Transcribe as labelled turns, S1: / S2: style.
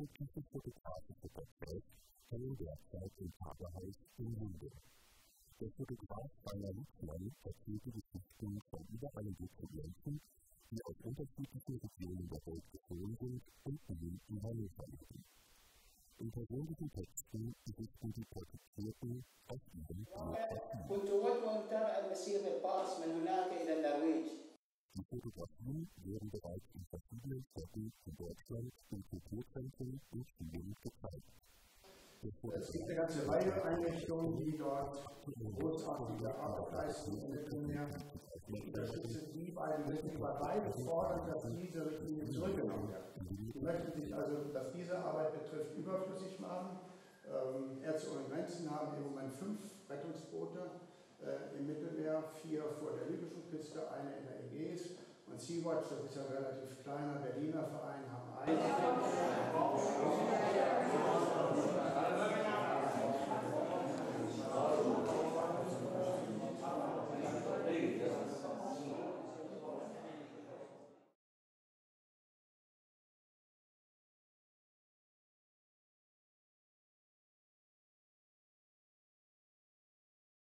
S1: unterschiedlichen Fotografen fotografiert, können derzeit im Paterhaus in Lübeck. Der Fotograf Rainer Lutzmann erzählte Geschichten von über einem Dezidienten, die aus unterschiedlichen Regionen der Welt geflohen sind und nun in Hannover leben. In persönlichen Texten berichten die Porträtierten aus ihrem Fotografien. Die Fotografien werden bereits in verschiedenen Städten in Deutschland in Kulturzentren und Schulen gezeigt. Es gibt eine ganze Reihe Einrichtungen, die
S2: dort
S1: großartige Arbeit leisten im Mittelmeer. Die
S2: beiden Richtlinien, weil beide fordern, dass diese Richtlinie zurückgenommen wird.
S1: Die möchten sich
S2: also, was diese Arbeit betrifft, überflüssig machen. Ähm, Ärzte ohne Grenzen haben im Moment fünf Rettungsboote äh, im Mittelmeer, vier vor der libyschen Küste, eine in der Ägäis. Und Sea-Watch, das ist ja ein relativ kleiner Berliner Verein, haben eine.